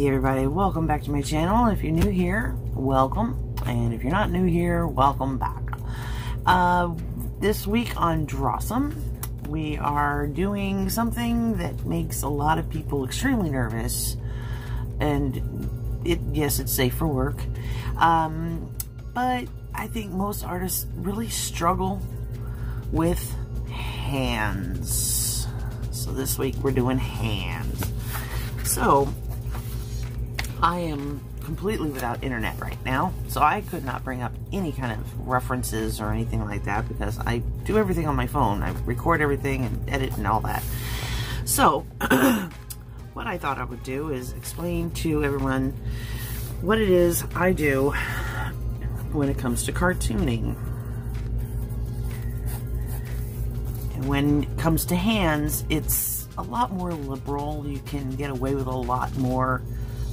Hey everybody, welcome back to my channel. If you're new here, welcome. And if you're not new here, welcome back. Uh, this week on Drawsome, we are doing something that makes a lot of people extremely nervous. And it, yes, it's safe for work. Um, but I think most artists really struggle with hands. So this week we're doing hands. So, I am completely without internet right now, so I could not bring up any kind of references or anything like that because I do everything on my phone. I record everything and edit and all that. So, what I thought I would do is explain to everyone what it is I do when it comes to cartooning. And when it comes to hands, it's a lot more liberal. You can get away with a lot more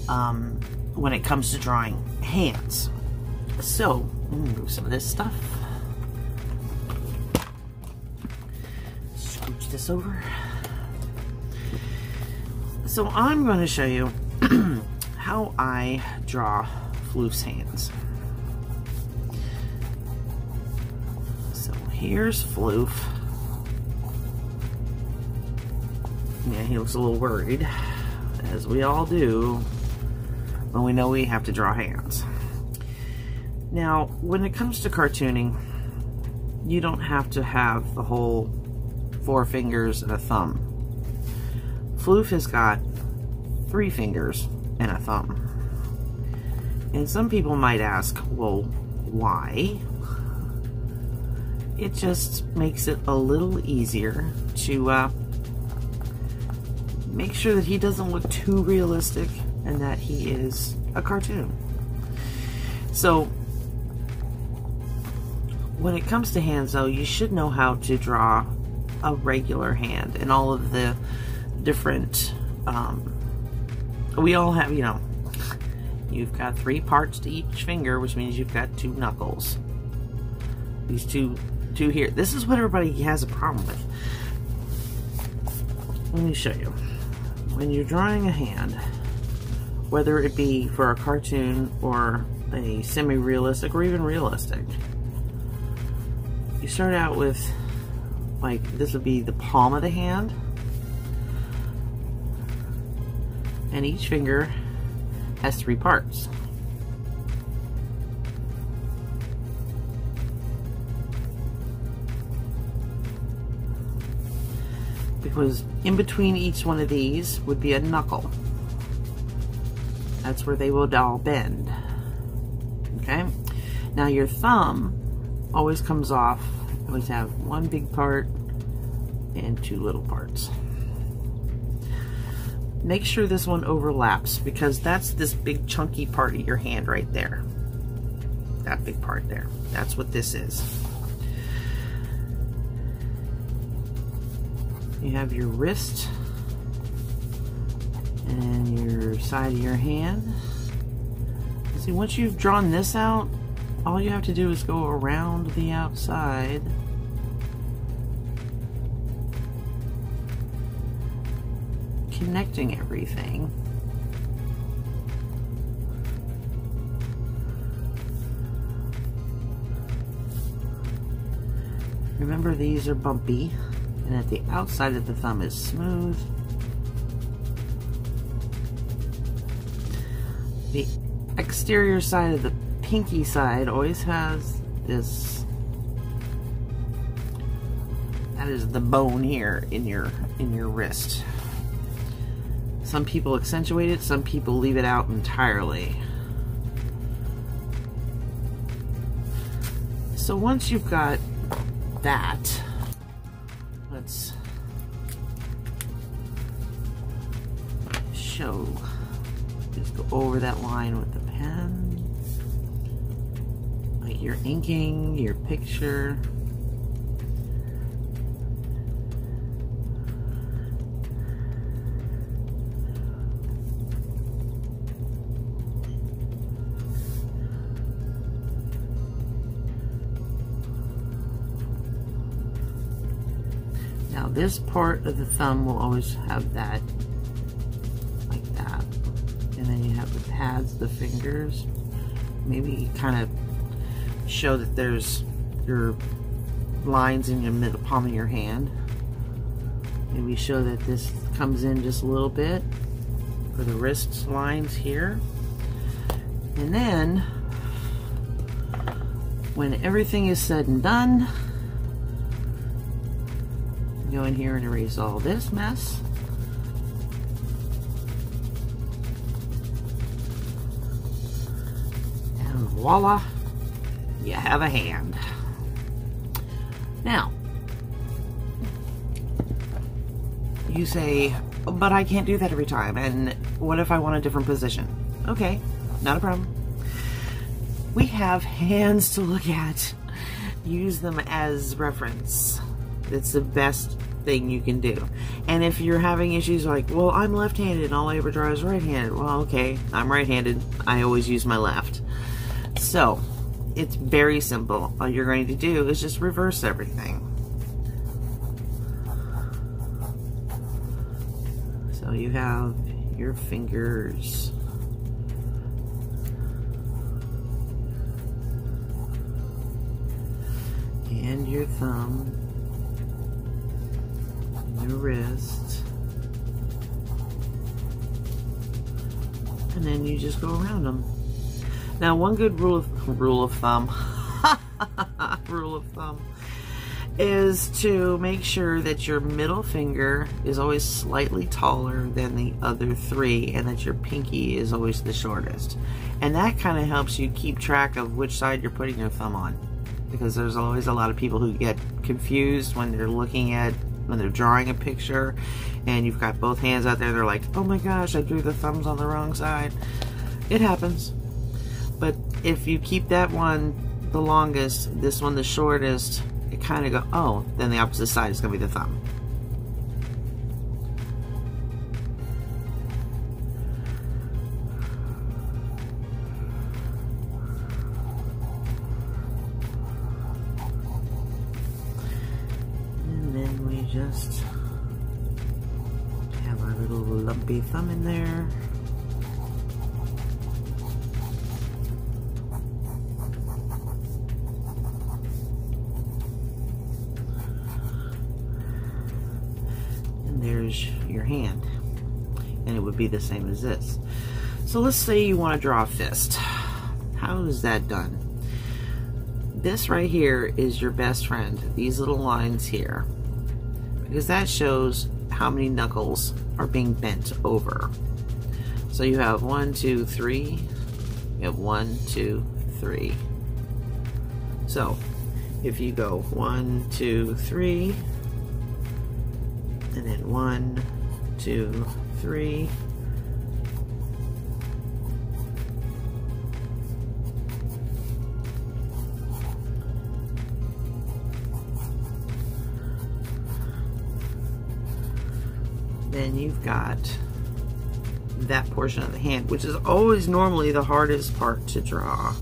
um, when it comes to drawing hands. So, move some of this stuff. Scooch this over. So I'm going to show you how I draw Floof's hands. So here's Floof. Yeah, he looks a little worried, as we all do when we know we have to draw hands. Now, when it comes to cartooning, you don't have to have the whole four fingers and a thumb. Floof has got three fingers and a thumb. And some people might ask, well, why? It just makes it a little easier to uh, make sure that he doesn't look too realistic and that he is a cartoon. So, when it comes to hands though, you should know how to draw a regular hand and all of the different, um, we all have, you know, you've got three parts to each finger, which means you've got two knuckles. These two, two here. This is what everybody has a problem with. Let me show you when you're drawing a hand, whether it be for a cartoon or a semi-realistic or even realistic, you start out with, like, this would be the palm of the hand, and each finger has three parts. Because in between each one of these would be a knuckle. That's where they would all bend. Okay? Now your thumb always comes off. Always have one big part and two little parts. Make sure this one overlaps because that's this big chunky part of your hand right there. That big part there. That's what this is. You have your wrist and your side of your hand. See, once you've drawn this out, all you have to do is go around the outside. Connecting everything. Remember these are bumpy and at the outside of the thumb is smooth. The exterior side of the pinky side always has this that is the bone here in your in your wrist. Some people accentuate it, some people leave it out entirely. So once you've got that, show just go over that line with the pen. Like your inking your picture. Now this part of the thumb will always have that pads, the fingers. Maybe kind of show that there's your lines in your middle palm of your hand. Maybe show that this comes in just a little bit for the wrist lines here. And then, when everything is said and done, go in here and erase all this mess. Voila, you have a hand. Now, you say, but I can't do that every time, and what if I want a different position? Okay, not a problem. We have hands to look at. Use them as reference. It's the best thing you can do. And if you're having issues like, well, I'm left-handed and all I ever draw is right-handed. Well, okay, I'm right-handed. I always use my left. So, it's very simple. All you're going to do is just reverse everything. So you have your fingers. And your thumb, your wrist, and then you just go around them. Now, one good rule of rule of thumb, rule of thumb, is to make sure that your middle finger is always slightly taller than the other three, and that your pinky is always the shortest. And that kind of helps you keep track of which side you're putting your thumb on, because there's always a lot of people who get confused when they're looking at when they're drawing a picture and you've got both hands out there they're like oh my gosh I drew the thumbs on the wrong side it happens but if you keep that one the longest, this one the shortest, it kind of go, oh, then the opposite side is going to be the thumb. And then we just have our little lumpy thumb in there. Hand. And it would be the same as this. So let's say you want to draw a fist. How is that done? This right here is your best friend, these little lines here. Because that shows how many knuckles are being bent over. So you have one, two, three. You have one, two, three. So if you go one, two, three, and then one, two, three. Then you've got that portion of the hand, which is always normally the hardest part to draw.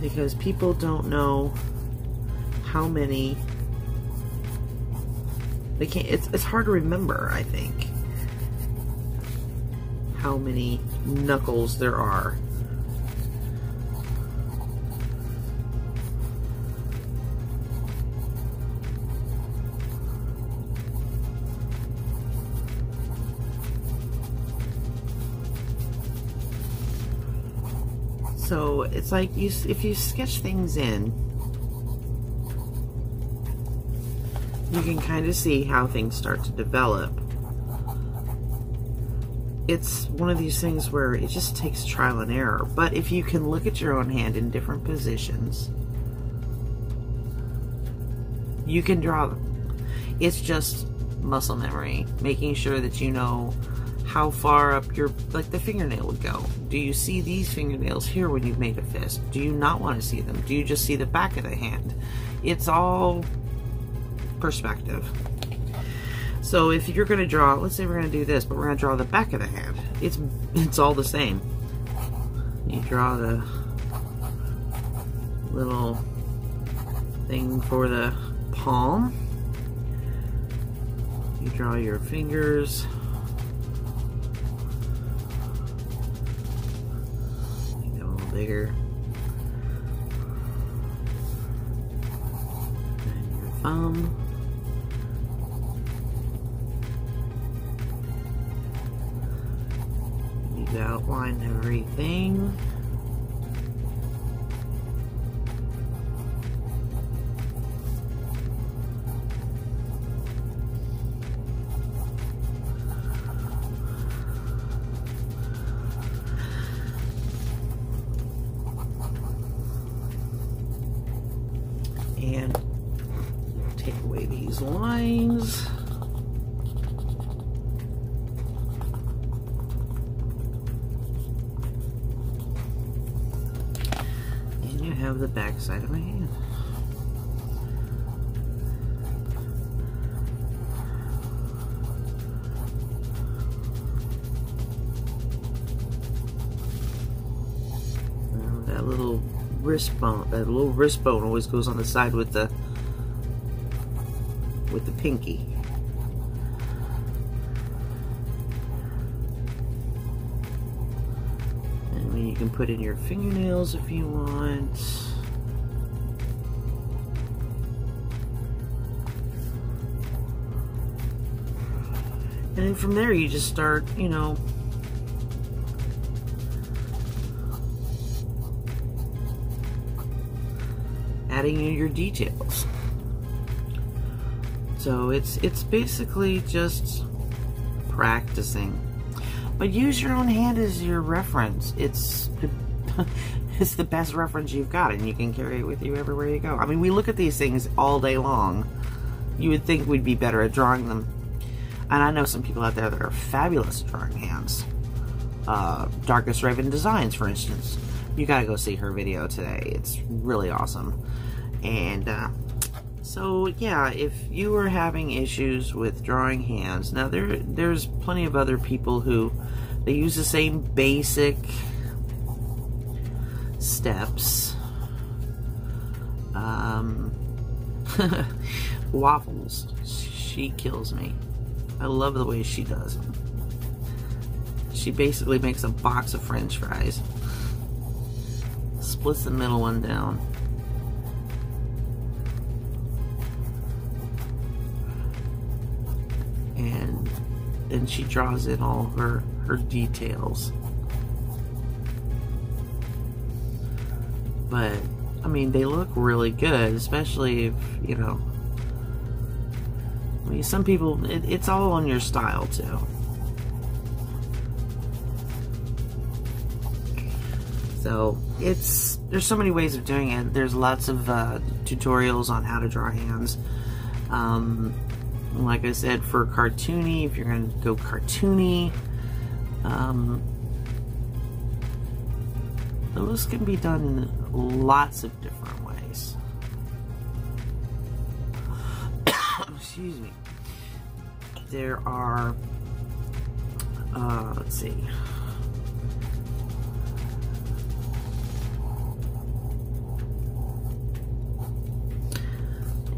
Because people don't know how many they can't. It's it's hard to remember. I think how many knuckles there are. So it's like you if you sketch things in you can kind of see how things start to develop. It's one of these things where it just takes trial and error. But if you can look at your own hand in different positions, you can draw them. It's just muscle memory, making sure that you know how far up your, like the fingernail would go. Do you see these fingernails here when you make a fist? Do you not want to see them? Do you just see the back of the hand? It's all perspective. So if you're going to draw, let's say we're going to do this, but we're going to draw the back of the hand. It's, it's all the same. You draw the little thing for the palm. You draw your fingers. Make that a little bigger. And your thumb. You've everything. Have the back side of my hand. that little wrist bone, that little wrist bone always goes on the side with the with the pinky. Put in your fingernails if you want. And then from there you just start, you know, adding in your details. So it's it's basically just practicing. But use your own hand as your reference. It's it's the best reference you've got and you can carry it with you everywhere you go. I mean, we look at these things all day long. You would think we'd be better at drawing them. And I know some people out there that are fabulous at drawing hands. Uh, Darkest Raven Designs, for instance. You gotta go see her video today. It's really awesome. And uh, so, yeah, if you are having issues with drawing hands, now there there's plenty of other people who they use the same basic steps. Um, waffles, she kills me. I love the way she does them. She basically makes a box of french fries. Splits the middle one down. And then she draws in all her, her details. But, I mean, they look really good, especially if, you know, I mean, some people, it, it's all on your style, too. So, it's, there's so many ways of doing it. There's lots of uh, tutorials on how to draw hands. Um, like I said, for cartoony, if you're going to go cartoony, um, those can be done in lots of different ways. Excuse me. There are, uh, let's see.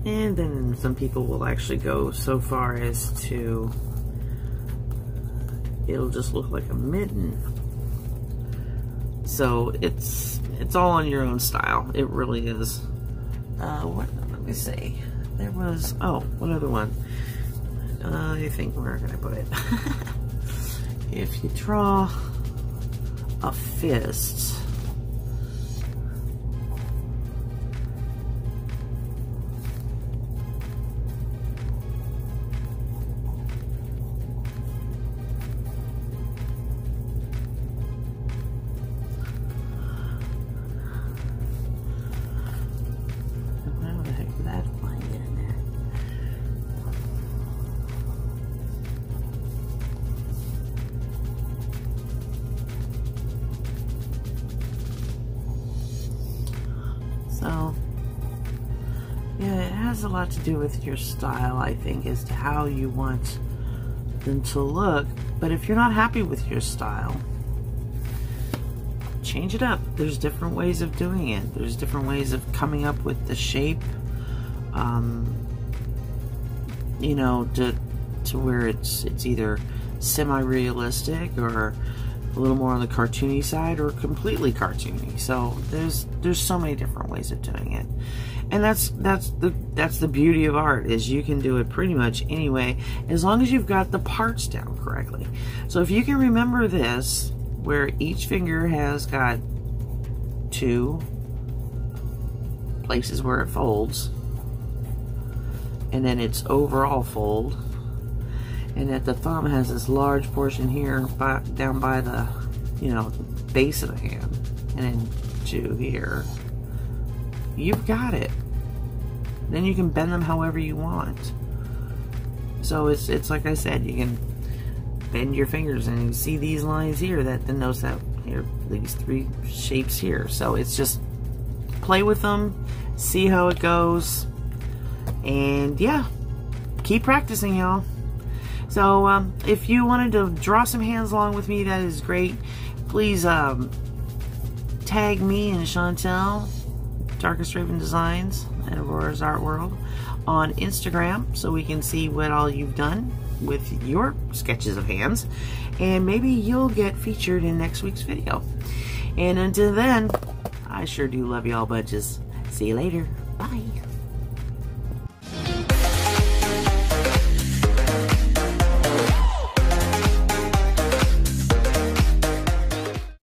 And then some people will actually go so far as to, it'll just look like a mitten. So it's, it's all on your own style. It really is. Uh, what, let me see. There was, oh, one other one. Uh, I think where can I put it? if you draw a fist, has a lot to do with your style, I think, as to how you want them to look. But if you're not happy with your style, change it up. There's different ways of doing it. There's different ways of coming up with the shape. Um, you know, to to where it's it's either semi-realistic or a little more on the cartoony side or completely cartoony. So there's there's so many different ways of doing it. And that's that's the that's the beauty of art is you can do it pretty much anyway as long as you've got the parts down correctly. So if you can remember this where each finger has got two places where it folds and then its overall fold and that the thumb has this large portion here by, down by the you know base of the hand and then two here you've got it. Then you can bend them however you want. So it's it's like I said you can bend your fingers and you see these lines here that denotes that here these three shapes here. So it's just play with them see how it goes and yeah keep practicing y'all. So um, if you wanted to draw some hands along with me, that is great. Please um, tag me and Chantel, Darkest Raven Designs and Aurora's Art World on Instagram so we can see what all you've done with your sketches of hands. And maybe you'll get featured in next week's video. And until then, I sure do love y'all bunches. See you later. Bye.